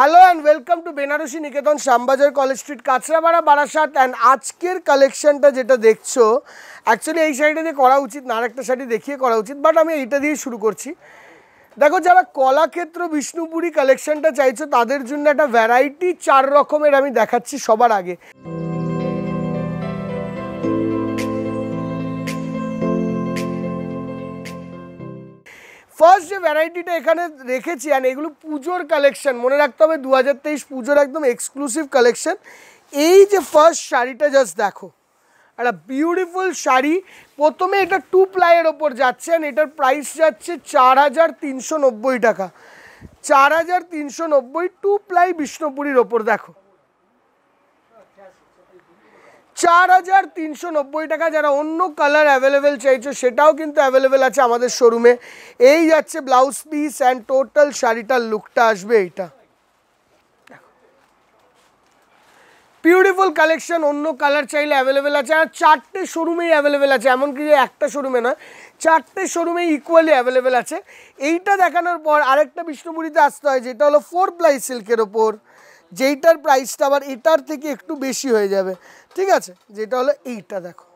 Hello and welcome to Benarasi Niketan Shyambazar College Street Kanchrapara Barasat and আজকের কালেকশানটা যেটা দেখছ অ্যাকচুয়ালি এই শাড়িটা দিয়ে করা উচিত না, আরেকটা শাড়ি দেখিয়ে করা উচিত বাট আমি এইটা দিয়ে শুরু করছি। দেখো, যারা কলাক্ষেত্র বিষ্ণুপুরী কালেকশানটা চাইছো, তাদের জন্য একটা ভ্যারাইটি চার রকমের আমি দেখাচ্ছি সবার আগে। ফার্স্ট যে ভ্যারাইটিটা এখানে রেখেছি আর এগুলো পুজোর কালেকশন মনে রাখতে হবে দু হাজার তেইশ পুজোর একদম এক্সক্লুসিভ কালেকশন এই যে ফার্স্ট শাড়িটা জাস্ট দেখো, একটা বিউটিফুল শাড়ি, প্রথমে এটা টু প্লাইয়ের ওপর যাচ্ছে আর এটার প্রাইস যাচ্ছে চার হাজার তিনশো নব্বই টাকা, চার হাজার তিনশো নব্বই টু প্লাই বিষ্ণুপুরীর ওপর, দেখো। চার হাজার তিনশো নব্বই টাকা যারা অন্য কালার অ্যাভেলেবেল চাইছো, সেটাও কিন্তু অ্যাভেলেবেল আছে আমাদের শোরুমে এই যাচ্ছে ব্লাউজ পিস অ্যান্ড টোটাল শাড়িটার লুকটা আসবে এইটা। বিউটিফুল কালেকশন অন্য কালার চাইলে অ্যাভেলেবেল আছে, আর চারটে শোরুমেই অ্যাভেলেবেল আছে, এমনকি যে একটা শোরুমে নয়, চারটে শোরুমেই ইকুয়ালি অ্যাভেলেবেল আছে। এইটা দেখানোর পর আরেকটা বিষ্ণুপুরিতে আসতে হয়, যেটা হলো ফোর প্লাই সিল্কের ওপর। যেইটার প্রাইসটা আবার এটার থেকে একটু বেশি হয়ে যাবে। ঠিক আছে? যেটা হলো এইটা দেখো।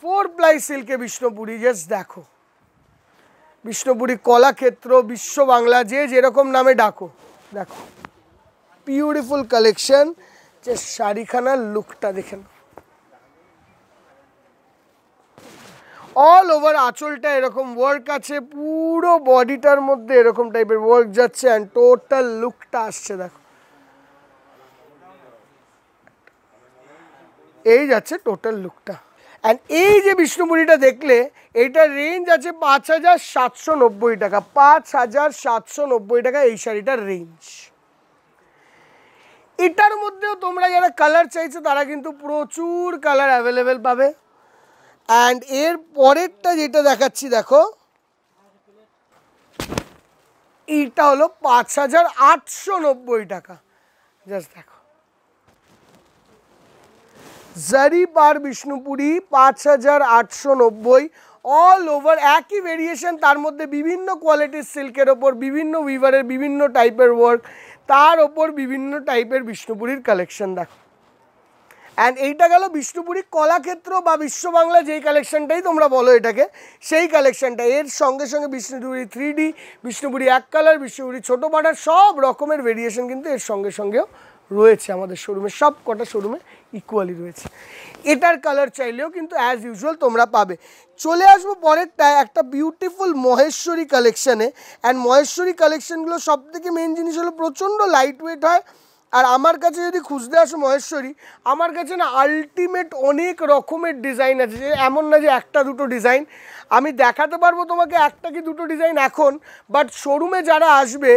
ফোর প্লাই সিল্কে বিষ্ণুপুরি জাস্ট দেখো। বিষ্ণুপুরি কলাক্ষেত্র, বিশ্ব বাংলা, যে যেরকম নামে ডাকো, দেখো। বিউটিফুল কালেকশন যে শাড়িখানার লুকটা দেখেন অল ওভার আঁচলটা এরকম ওয়ার্ক আছে, পুরো বডিটার মধ্যে এরকম টাইপের ওয়ার্ক যাচ্ছে অ্যান্ড টোটাল লুকটা আসছে, দেখো। এই যাচ্ছে টোটাল লুকটা অ্যান্ড এই যে বিষ্ণুপুরিটা দেখলে এইটার রেঞ্জ আছে পাঁচ হাজার সাতশো নব্বই টাকা, পাঁচ হাজার সাতশো নব্বই টাকা এই শাড়িটার রেঞ্জ এটার মধ্যেও তোমরা যারা কালার চাইছো, তারা কিন্তু প্রচুর কালার অ্যাভেলেবেল পাবে। অ্যান্ড এর পরেরটা যেটা দেখাচ্ছি, দেখো। এইটা হলো পাঁচ হাজার আটশো নব্বই টাকা। জাস্ট দেখো। জারি পার বিষ্ণুপুরি পাঁচ হাজার আটশো নব্বই। অল ওভার একই ভেরিয়েশন তার মধ্যে বিভিন্ন কোয়ালিটির সিল্কের ওপর, বিভিন্ন উইভারের বিভিন্ন টাইপের ওয়ার্ক তার ওপর বিভিন্ন টাইপের বিষ্ণুপুরীর কালেকশন দেখো। অ্যান্ড এইটা গেল বিষ্ণুপুরী কলাক্ষেত্র বা বিশ্ব বাংলা যেই কালেকশানটাই তোমরা বলো এটাকে, সেই কালেকশনটা এর সঙ্গে সঙ্গে বিষ্ণুপুরী থ্রি ডি বিষ্ণুপুরী এক কালার বিষ্ণুপুরী ছোটো পাটার সব রকমের ভেরিয়েশন কিন্তু এর সঙ্গে সঙ্গেও রয়েছে আমাদের শোরুমে সব কটা শোরুমে ইকুয়ালি রয়েছে। এটার কালার চাইলেও কিন্তু অ্যাজ ইউজুয়াল তোমরা পাবে। চলে আসব পরেরটা, একটা বিউটিফুল মহেশ্বরী কালেকশানে অ্যান্ড মহেশ্বরী কালেকশানগুলো সব থেকে মেন জিনিস হলো প্রচণ্ড লাইট ওয়েট হয়। আর আমার কাছে যদি খুঁজতে আসো মহেশ্বরী, আমার কাছে না আলটিমেট অনেক রকমের ডিজাইন আছে। যে এমন না যে একটা দুটো ডিজাইন আমি দেখাতে পারব তোমাকে একটা কি দুটো ডিজাইন এখন বাট শোরুমে যারা আসবে,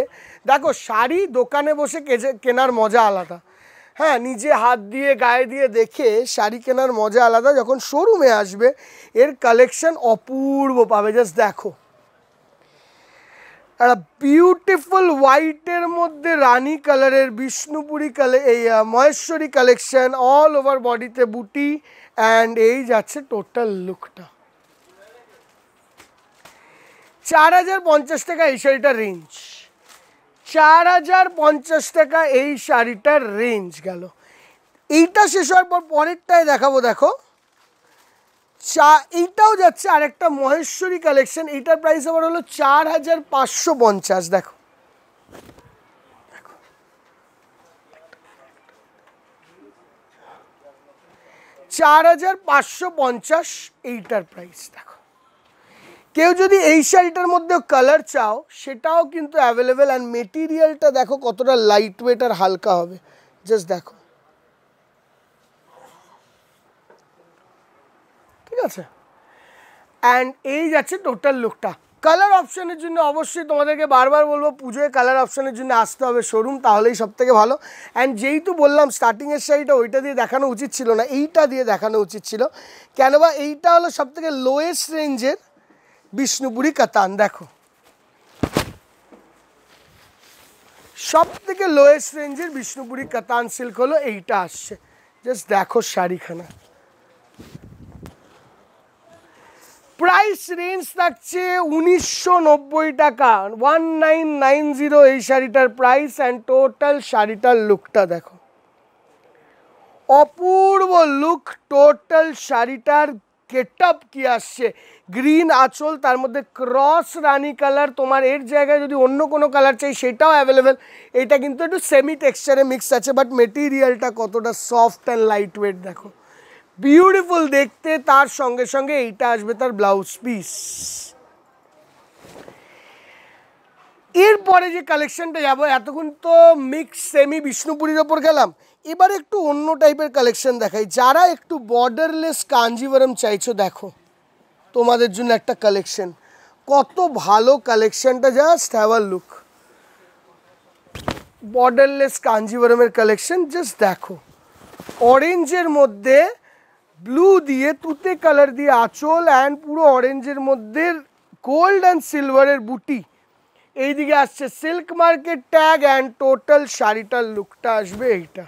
দেখো শাড়ি দোকানে বসে কেনার মজা আলাদা। হ্যাঁ নিজে হাত দিয়ে, গায়ে দিয়ে দেখে শাড়ি কেনার মজা আলাদা। যখন শোরুমে আসবে, এর কালেকশন অপূর্ব পাবে। জাস্ট দেখো। একটা বিউটিফুল হোয়াইটের মধ্যে রানী কালারের বিষ্ণুপুরি কালে, এই মহেশ্বরী কালেকশন অল ওভার বডিতে বুটি অ্যান্ড এই যাচ্ছে টোটাল লুকটা চার হাজার পঞ্চাশ টাকা এই শাড়িটার রেঞ্জ চার হাজার পঞ্চাশ টাকা এই শাড়িটার রেঞ্জ গেল। এইটা শেষ হওয়ার পর পরেরটায় দেখাবো, দেখো। চা, এইটাও যাচ্ছে আরেকটা মহেশ্বরী কালেকশন এইটার প্রাইস আবার হলো চার হাজার পাঁচশো পঞ্চাশ, দেখো। চার হাজার পাঁচশো পঞ্চাশ, এইটার প্রাইস দেখো। কেউ যদি এই শাড়িটার মধ্যে কালার চাও, সেটাও কিন্তু অ্যাভেলেবেল অ্যান্ড মেটিরিয়ালটা দেখো কতটা লাইট ওয়েট আর হালকা হবে। জাস্ট দেখো। ঠিক আছে? অ্যান্ড এই যাচ্ছে টোটাল লুকটা কালার অপশানের জন্য অবশ্যই তোমাদেরকে বারবার বলব, পুজোয় কালার অপশানের জন্য আসতে হবে শোরুম তাহলেই সব থেকে ভালো। অ্যান্ড যেহেতু বললাম স্টার্টিংয়ের শাড়িটা ওইটা দিয়ে দেখানো উচিত ছিল না, এইটা দিয়ে দেখানো উচিত ছিল। কেন বা এইটা হলো সব থেকে লোয়েস্ট রেঞ্জের বিষ্ণুপুরি কাতান, দেখো। সব থেকে লোয়েস্ট রেঞ্জের বিষ্ণুপুরি কাতান সিল্ক হলো, এইটা আসছে। জাস্ট দেখো শাড়িখানা। প্রাইস রেঞ্জ থাকছে উনিশশো নব্বই টাকা। ওয়ান এই শাড়িটার প্রাইস অ্যান্ড টোটাল শাড়িটার লুকটা দেখো। অপূর্ব লুক টোটাল শাড়িটার গেটআপ কি আসছে? গ্রিন আঁচল, তার মধ্যে ক্রস রানি কালার তোমার এর জায়গায় যদি অন্য কোনো কালার চাই, সেটাও অ্যাভেলেবেল এটা কিন্তু একটু সেমি টেক্সচারে মিক্স আছে বাট মেটিরিয়ালটা কতটা সফট অ্যান্ড লাইট ওয়েট দেখো। বিউটিফুল দেখতে, তার সঙ্গে সঙ্গে এইটা আসবে তার ব্লাউজ পিস এরপরে যে কালেকশনটা যাব, এতক্ষণ তো মিক্স সেমি বিষ্ণুপুরীর ওপর গেলাম। এবার একটু অন্য টাইপের কালেকশন দেখাই। যারা একটু বর্ডারলেস কাঞ্জিবরম চাইছো, দেখো, তোমাদের জন্য একটা কালেকশন কত ভালো কালেকশনটা জাস্ট হ্যাভ লুক বর্ডারলেস কাঞ্জিবরমের কালেকশন জাস্ট দেখো। অরেঞ্জের মধ্যে ব্লু দিয়ে তুতে কালার দিয়ে আঁচল অ্যান্ড পুরো অরেঞ্জের মধ্যে গোল্ড অ্যান্ড সিলভারের বুটি। এইদিকে আসছে silk market tag and total শাড়িটার লুকটা আসবে এইটা।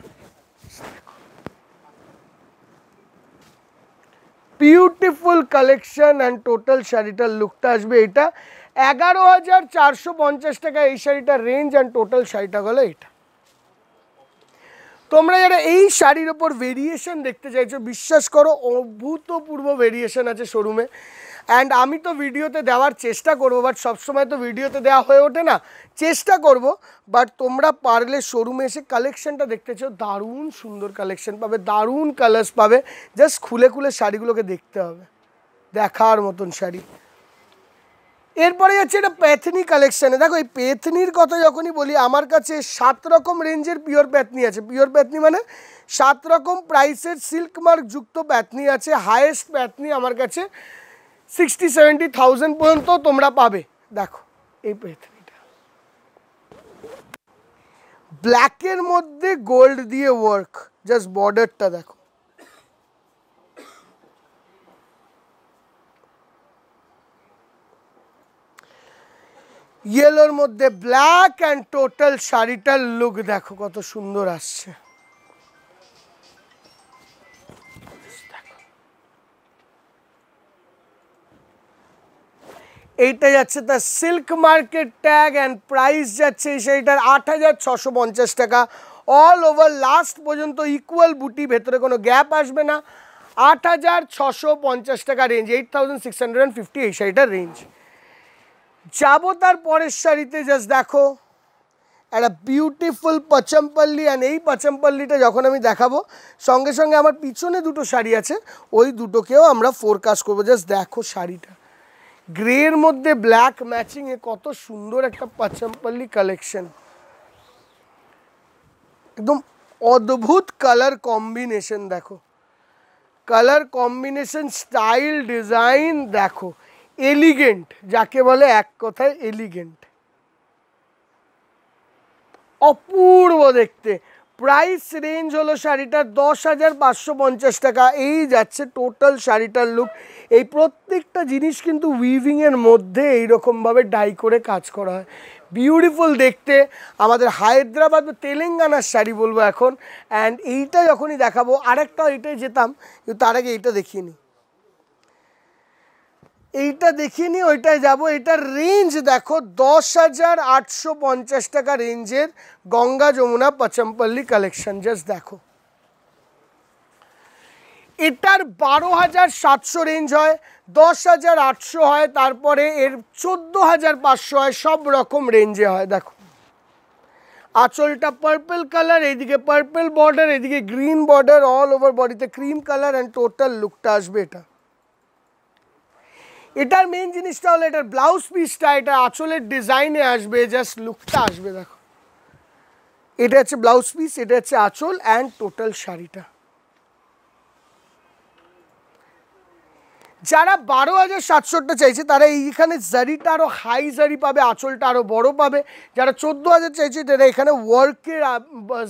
বিউটিফুল কালেকশন অ্যান্ড টোটাল শাড়িটার লুকটা আসবে এটা এগারো হাজার চারশো পঞ্চাশ টাকা এই শাড়িটার রেঞ্জ অ্যান্ড টোটাল শাড়িটা হলো এটা তোমরা যারা এই শাড়ির ওপর ভেরিয়েশন দেখতে চাইছো, বিশ্বাস করো, অভূতপূর্ব ভেরিয়েশন আছে শোরুমে অ্যান্ড আমি তো ভিডিওতে দেওয়ার চেষ্টা করব বাট সবসময় তো ভিডিওতে দেওয়া হয়ে ওঠে না। চেষ্টা করব বাট তোমরা পারলে শোরুমে এসে কালেকশনটা দেখতে চাও, দারুণ সুন্দর কালেকশন পাবে, দারুণ কালার্স পাবে। জাস্ট খুলে খুলে শাড়িগুলোকে দেখতে হবে। দেখার মতন শাড়ি। এরপরে হচ্ছে এটা প্যাথনি কালেকশানে দেখো, এই পেথনির কথা যখনই বলি, আমার কাছে সাত রকম রেঞ্জের পিওর প্যাথনি আছে। পিওর প্যাথনি মানে সাত রকম প্রাইসের সিল্ক মার্ক যুক্ত প্যাথনি আছে। হায়েস্ট প্যাথনি আমার কাছে সিক্সটি সেভেন্টি থাউজেন্ড পর্যন্ত তোমরা পাবে। দেখো, এই পেথনিটা ব্ল্যাকের মধ্যে গোল্ড দিয়ে ওয়ার্ক জাস্ট বর্ডারটা দেখো। ইয়েলোর মধ্যে ব্ল্যাক অ্যান্ড টোটাল শাড়িটার লুক দেখো কত সুন্দর আসছে। এইটা যাচ্ছে তার silk market tag and price যাচ্ছে এই শাড়িটার আট হাজার ছশো পঞ্চাশ টাকা। অল ওভার লাস্ট পর্যন্ত ইকুয়াল বুটি ভেতরে কোনো গ্যাপ আসবে না। আট হাজার ছশো পঞ্চাশ টাকা range eight thousand six hundred fifty এই শাড়িটার রেঞ্জ যাব তার পরের শাড়িতে জাস্ট দেখো। একটা বিউটিফুল পচমপল্লি অ্যান্ড এই পচমপল্লিটা যখন আমি দেখাবো, সঙ্গে সঙ্গে আমার পিছনে দুটো শাড়ি আছে, ওই দুটোকেও আমরা ফোরকাস্ট করব। জাস্ট দেখো শাড়িটা। গ্রের মধ্যে ব্ল্যাক ম্যাচিংয়ে কত সুন্দর একটা পচমপল্লি কালেকশন একদম অদ্ভুত কালার কম্বিনেশন দেখো। কালার কম্বিনেশন স্টাইল ডিজাইন দেখো। এলিগেন্ট যাকে বলে এক কথায় এলিগেন্ট অপূর্ব দেখতে। প্রাইস রেঞ্জ হলো শাড়িটার দশ হাজার পাঁচশো পঞ্চাশ টাকা। এই যাচ্ছে টোটাল শাড়িটার লুক এই প্রত্যেকটা জিনিস কিন্তু উইভিংয়ের মধ্যে এইরকমভাবে ডাই করে কাজ করা হয়। বিউটিফুল দেখতে। আমাদের হায়দ্রাবাদ বা তেলেঙ্গানার শাড়ি বলব এখন। অ্যান্ড এইটা যখনই দেখাবো, আরেকটা এইটাই যেতাম, কিন্তু তার আগে এইটা দেখিয়ে নিই। এইটা দেখিনি ওইটায় যাব। এটার রেঞ্জ দেখো, দশ হাজার আটশো পঞ্চাশ টাকা রেঞ্জের গঙ্গা যমুনা পচমপল্লি কালেকশন জাস্ট দেখো। এটার বারো হাজার সাতশো রেঞ্জ হয়, দশ হাজার আটশো হয়, তারপরে এর চোদ্দ হাজার পাঁচশো হয়, সব রকম রেঞ্জে হয়, দেখো। আঁচলটা পার্পেল কালার এইদিকে পার্পেল বর্ডার এদিকে গ্রিন বর্ডার অল ওভার বডিতে ক্রিম কালার অ্যান্ড টোটাল লুকটা আসবে এটা। এটার মেন জিনিসটা হলো এটার ব্লাউজ পিসটা এটা আঁচলের ডিজাইনে আসবে জাস্ট লুকটা আসবে, দেখো। এটা হচ্ছে ব্লাউজ পিস এটা হচ্ছে আঁচল অ্যান্ড টোটাল শাড়িটা। যারা বারো হাজার সাতশোটা চাইছে, তারা এইখানে জারিটা আরও হাই জারি পাবে, আঁচলটা আরও বড় পাবে। যারা চোদ্দ হাজার চাইছে, তারা এখানে ওয়ার্কের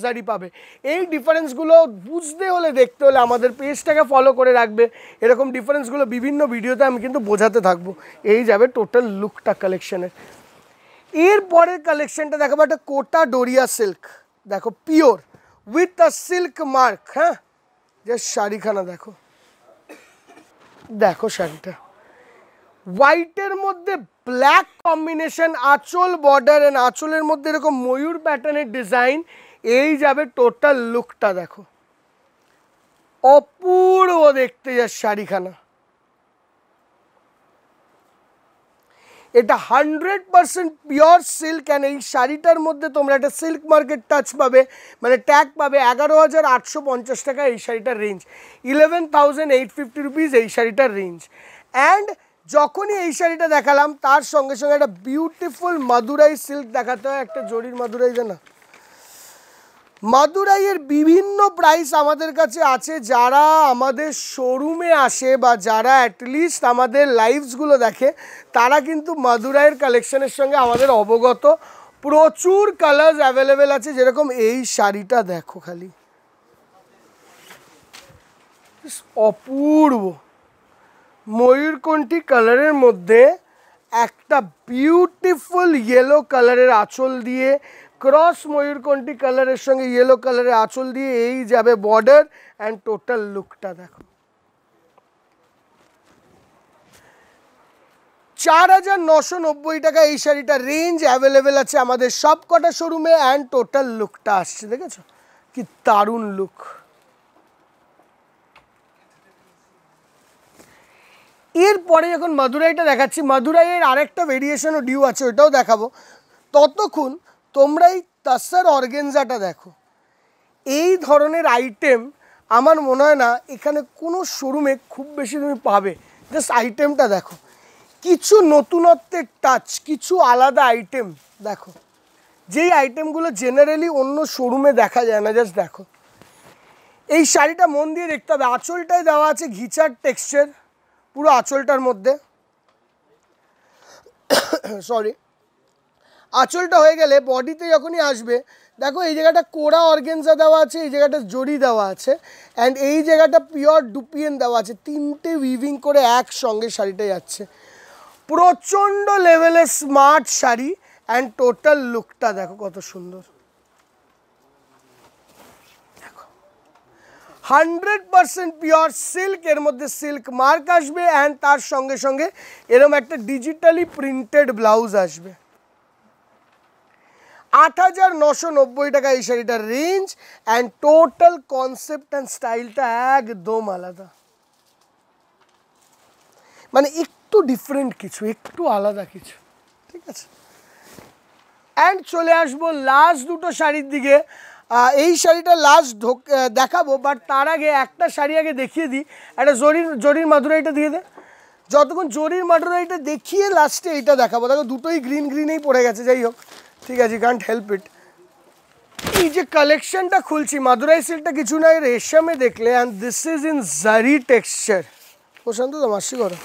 জারি পাবে। এই ডিফারেন্সগুলো বুঝতে হলে, দেখতে হলে আমাদের পেজটাকে ফলো করে রাখবে। এরকম ডিফারেন্সগুলো বিভিন্ন ভিডিওতে আমি কিন্তু বোঝাতে থাকব। এই যাবে টোটাল লুকটা কালেকশনের এরপরের কালেকশনটা দেখাবো, একটা কোটা ডোরিয়া সিল্ক দেখো pure with a silk mark হ্যাঁ? যে শাড়িখানা, দেখো। দেখো শাড়িটা। হোয়াইটের মধ্যে ব্ল্যাক কম্বিনেশন আঁচল বর্ডার অ্যান্ড আঁচলের মধ্যে এরকম ময়ূর প্যাটার্নের ডিজাইন এই যাবে টোটাল লুকটা দেখো। অপূর্ব দেখতে যার শাড়িখানা। এটা hundred percent pure silk and এই শাড়িটার মধ্যে তোমরা একটা সিল্ক মার্কেট টাচ পাবে মানে ট্যাগ পাবে এগারো হাজার আটশো পঞ্চাশ টাকা এই শাড়িটার range eleven thousand eight fifty rupees এই শাড়িটার রেঞ্জ অ্যান্ড যখনই এই শাড়িটা দেখালাম, তার সঙ্গে সঙ্গে একটা বিউটিফুল মাদুরাই সিল্ক দেখাতে হয়, একটা জরির মাদুরাই জানা মাদুরাইয়ের বিভিন্ন প্রাইস আমাদের কাছে আছে। যারা আমাদের শোরুমে আসে বা যারা অ্যাটলিস্ট আমাদের লাইভসগুলো দেখে, তারা কিন্তু মাদুরাইয়ের কালেকশনের সঙ্গে আমাদের অবগত। প্রচুর কালার্স অ্যাভেলেবেল আছে, যেরকম এই শাড়িটা দেখো খালি। অপূর্ব। ময়ূরকণ্ঠী কালারের মধ্যে একটা বিউটিফুল ইয়েলো কালারের আঁচল দিয়ে ক্রস ময়ূরকণ্ঠী কালারের সঙ্গে ইয়েলো কালারের আঁচল দিয়ে এই যাবে বর্ডার অ্যান্ড টোটাল লুকটা দেখো। চার হাজার নশো নব্বই টাকা এই শাড়িটা রেঞ্জ অ্যাভেলেবেল আছে আমাদের সব কটা শোরুমে অ্যান্ড টোটাল লুকটা আসছে, দেখেছ? কি দারুণ লুক এরপরে যখন মাদুরাইটা দেখাচ্ছি, মাদুরাইয়ের আরেকটা ভেরিয়েশনও ডিউ আছে ওটাও দেখাবো। ততক্ষণ তোমরা এই তাসার অর্গেনজাটা দেখো। এই ধরনের আইটেম আমার মনে হয় না এখানে কোনো শোরুমে খুব বেশি তুমি পাবে। জাস্ট আইটেমটা দেখো। কিছু নতুনত্বের টাচ কিছু আলাদা আইটেম দেখো। যেই আইটেমগুলো জেনারেলি অন্য শোরুমে দেখা যায় না জাস্ট দেখো। এই শাড়িটা মন দিয়ে দেখতে হবে। আঁচলটায় দেওয়া আছে ঘিচার টেক্সচার পুরো আঁচলটার মধ্যে। সরি আঁচলটা হয়ে গেলে বডিতে যখনই আসবে, দেখো এই জায়গাটা কোরা অর্গেনজা দেওয়া আছে, এই জায়গাটা জড়ি দেওয়া আছে অ্যান্ড এই জায়গাটা পিওর ডুপিয়েন দেওয়া আছে, তিনটে উইভিং করে একসঙ্গে শাড়িটা যাচ্ছে। প্রচণ্ড লেভেলের স্মার্ট শাড়ি অ্যান্ড টোটাল লুকটা দেখো কত সুন্দর। হান্ড্রেড পারসেন্ট পিওর সিল্ক এর মধ্যে সিল্ক মার্ক আসবে অ্যান্ড তার সঙ্গে সঙ্গে এরম একটা ডিজিটালি প্রিন্টেড ব্লাউজ আসবে। আট হাজার নশো নব্বই টাকা এই শাড়িটার range and total concept and স্টাইলটা একদম আলাদা। মানে একটু ডিফারেন্ট কিছু, একটু আলাদা কিছু, ঠিক আছে? অ্যান্ড চলে আসব লাস্ট দুটো শাড়ির দিকে। এই শাড়িটা লাস্ট দেখাবো বাট তার আগে একটা শাড়ি আগে দেখিয়ে দিই। একটা জরির জরির মাদুরাইটা দিয়ে দে। যতক্ষণ জরির মাদুরাইটা দেখিয়ে লাস্টে এইটা দেখাবো। দেখো দুটোই গ্রিন গ্রিনেই পড়ে গেছে, যাই হোক। ঠিক আছে কান্ট হেল্প ইট এই যে কালেকশনটা খুলছি মাদুরাই সিল্কটা কিছু নয় রেশমে দেখলে and this is in zari texture Prashant তো মাসি করো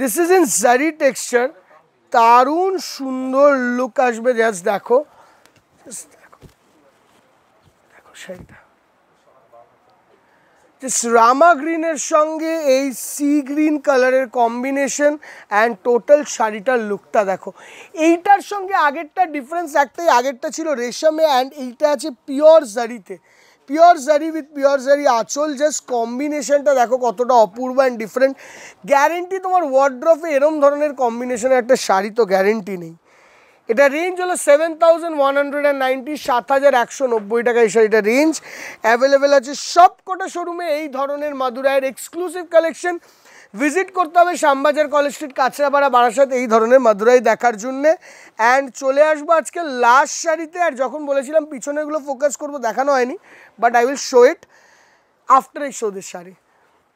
this is in zari texture দারুণ সুন্দর লুক আসবে জাস্ট দেখো। Just দেখো। দেখো শাড়িটা। জাস্ট রামা গ্রিনের সঙ্গে এই সি গ্রিন কালারের কম্বিনেশন অ্যান্ড টোটাল শাড়িটার লুকটা দেখো। এইটার সঙ্গে আগেরটা ডিফারেন্স একটাই, আগেরটা ছিল রেশমে অ্যান্ড এইটা আছে pure জারিতে pure zari with pure zari আঁচল জাস্ট কম্বিনেশনটা দেখো কতটা অপূর্ব অ্যান্ড ডিফারেন্ট গ্যারেন্টি তোমার ওয়ার্ড্রফে এরম ধরনের কম্বিনেশনের একটা শাড়ি তো গ্যারেন্টি নেই। এটা রেঞ্জ হলো seven thousand one hundred and ninety সাত হাজার একশো নব্বই টাকা এই শাড়িটা রেঞ্জ অ্যাভেলেবেল আছে সব কটা শোরুমে এই ধরনের মাদুরায়ের এক্সক্লুসিভ কালেকশন ভিজিট করতে হবে শ্যামবাজার কলেজ স্ট্রিট, কাঁচরাপাড়া, বারাসাত এই ধরনের মাদুরাই দেখার জন্যে। অ্যান্ড চলে আসব আজকে লাস্ট শাড়িতে। আর যখন বলেছিলাম পিছনেগুলো ফোকাস করব, দেখানো হয়নি but I will show it after এই শো দিস শাড়ি।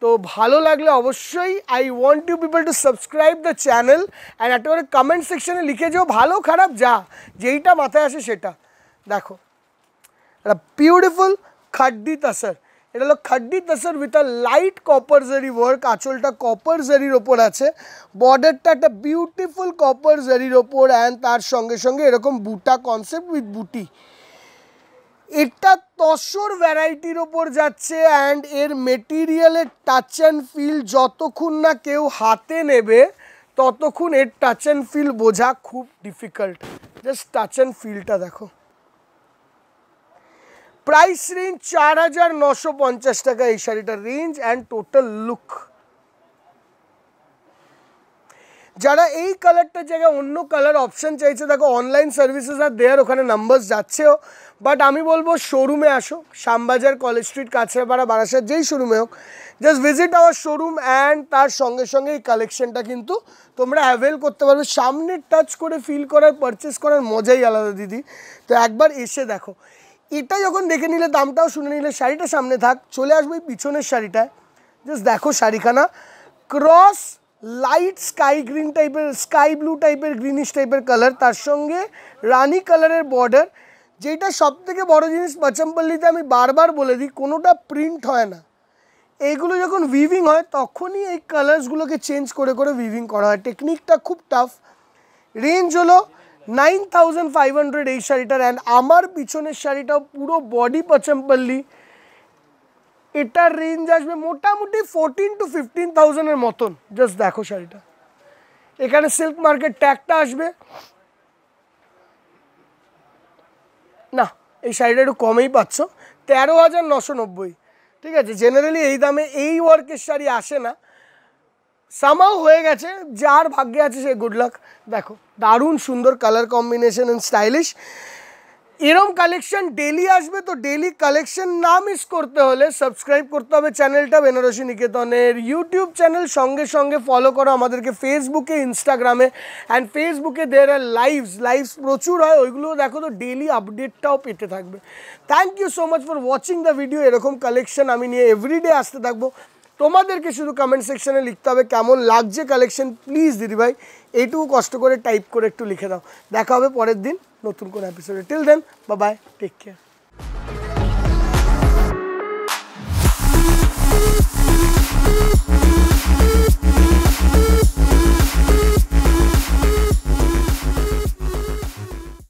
তো ভালো লাগলে অবশ্যই I want you people to subscribe the channel and একটা করে কমেন্ট সেকশনে লিখে যেও, ভালো খারাপ যা, যেইটা মাথায় আসে সেটা। দেখো, একটা বিউটিফুল খাড্ডি তাসার। এটা হলো khaddi tussar with a light copper zari work আঁচলটা কপার জারির ওপর আছে। বর্ডারটা একটা বিউটিফুল কপার জারির ওপর অ্যান্ড তার সঙ্গে সঙ্গে এরকম বুটা কনসেপ্ট উইথ বুটি। এটা তসর ভ্যারাইটির ওপর যাচ্ছে অ্যান্ড এর মেটিরিয়ালের টাচ অ্যান্ড ফিল যতক্ষণ না কেউ হাতে নেবে, ততক্ষণ এর টাচ অ্যান্ড ফিল বোঝা খুব ডিফিকাল্ট জাস্ট টাচ অ্যান্ড ফিলটা দেখো। প্রাইস রেঞ্জ চার হাজার নশো পঞ্চাশ টাকা এই শাড়িটার রেঞ্জ অ্যান্ড টোটাল লুক যারা এই কালারটার জায়গায় অন্য কালার অপশন চাইছে, দেখো অনলাইন সার্ভিসেস আর দেয়ার ওখানে নাম্বার যাচ্ছেও। বাট আমি বলব শোরুমে আসো, শ্যামবাজার কলেজ স্ট্রিট কাছড়াপাড়া, বারাসাত, যেই শোরুমে হোক। Just visit our showroom and তার সঙ্গে সঙ্গে এই কালেকশনটা কিন্তু তোমরা অ্যাভেল করতে পারবে। সামনে টাচ করে ফিল করার পারচেস করার মজাই আলাদা, দিদি। তো একবার এসে দেখো। এটা যখন দেখে নিলে, দামটাও শুনে নিলে, শাড়িটা সামনে থাক, চলে আসবে পিছনের শাড়িটায়। জাস্ট দেখো শাড়িখানা। ক্রস লাইট স্কাই গ্রিন টাইপের, স্কাই ব্লু টাইপের, গ্রিনিশ টাইপের কালার। তার সঙ্গে রানি কালারের বর্ডার। যেটা সব থেকে বড় জিনিস, পাচমপল্লিতে আমি বারবার বলে দিই, কোনোটা প্রিন্ট হয় না। এইগুলো যখন উইভিং হয়, তখনই এই কালার্সগুলোকে চেঞ্জ করে করে উইভিং করা হয়। টেকনিকটা খুব টাফ রেঞ্জ হলো নাইন থাউজেন্ড ফাইভ এই শাড়িটার। অ্যান্ড আমার পিছনের শাড়িটাও পুরো বডি পাচমপল্লি। এটার রেঞ্জ আসবে মোটামুটি ফোরটিন টু ফিফটিন থাউজেন্ডের মতন। জাস্ট দেখো শাড়িটা। এখানে সিল্ক মার্কেট ট্যাগটা আসবে। না, এই শাড়িটা একটু কমেই পাচ্ছ। তেরো হাজার নশো নব্বই। ঠিক আছে জেনারেলি এই দামে এই ওয়ার্কের শাড়ি আসে না। সামাও হয়ে গেছে, যার ভাগ্যে আছে সে গুড লাক দেখো, দারুণ সুন্দর কালার কম্বিনেশন অ্যান্ড স্টাইলিশ এরম কালেকশন ডেলি আসবে তো ডেলি কালেকশন না মিস করতে হলে সাবস্ক্রাইব করতে হবে চ্যানেলটা বেনারসি নিকেতনের ইউটিউব চ্যানেল সঙ্গে সঙ্গে ফলো করো আমাদেরকে ফেসবুকে ইনস্টাগ্রামে অ্যান্ড ফেসবুকে দের আর লাইভস লাইভস প্রচুর হয় ওইগুলো দেখো তো ডেলি আপডেটটাও পেতে থাকবে thank you so much for watching the video এরকম কালেকশন আমি নিয়ে এভরিডে আসতে থাকব তোমাদেরকে শুধু কমেন্ট সেকশানে লিখতে হবে কেমন লাগছে কালেকশন প্লিজ দিদিভাই এইটুকু কষ্ট করে টাইপ করে একটু লিখে দাও। দেখা হবে পরের দিন নতুন কোনো এপিসোডে টিল দেন বা বাই টেক কেয়ার